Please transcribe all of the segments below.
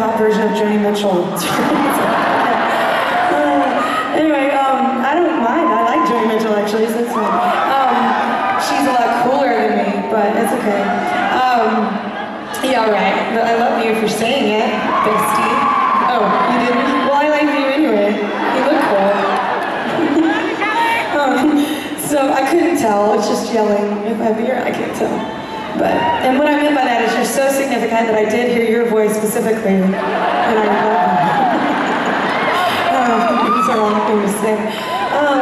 pop version of Joni Mitchell. uh, anyway, um, I don't mind. I like Joni Mitchell actually. Um, she's a lot cooler than me, but it's okay. Um, yeah, right. But I love you for saying it, bestie. Oh, you didn't? Well, I like you anyway. You look cool. um, so I couldn't tell. It's just yelling. If I'm here, I can't tell. But and what I meant by that is so significant that I did hear your voice specifically, and I love all thing to say. Um,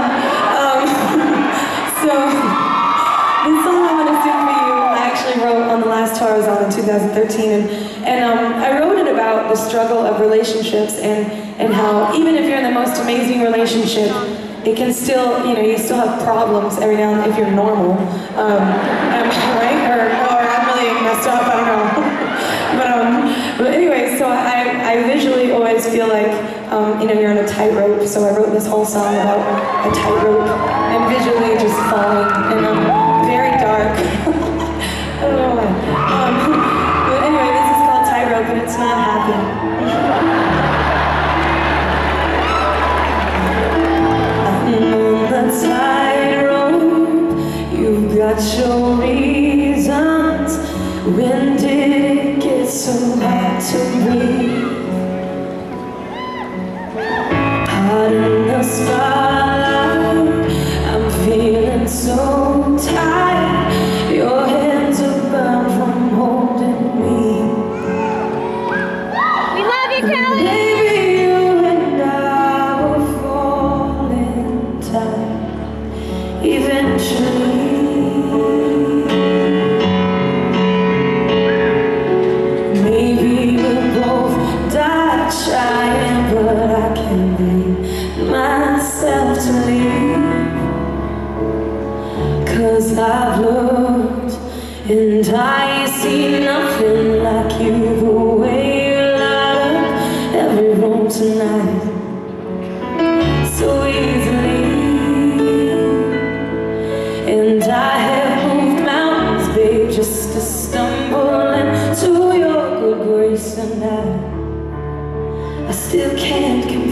um, so this song I want to sing for you, I actually wrote on the last tour I was on in 2013, and and um, I wrote it about the struggle of relationships and and how even if you're in the most amazing relationship it can still, you know, you still have problems every now and then if you're normal, um, right? Or, or I'm really messed up, I don't know. but, um, but anyway, so I, I visually always feel like, um, you know, you're on a tightrope, so I wrote this whole song about a tightrope and visually just falling, and um, very dark. Um, but anyway, this is called Tightrope, and it's not happy. the tightrope. You've got your reasons. When did it get so hard to Maybe we'll both die trying, but I can't bring myself to leave. Cause I've looked and I see nothing like you the way you light up every room tonight I, I still can't